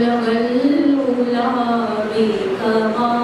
الغل غلامي كمان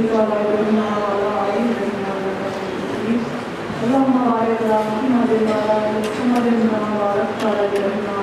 اللهم بارك على محمد وعلى ال محمد كما باركت على ابراهيم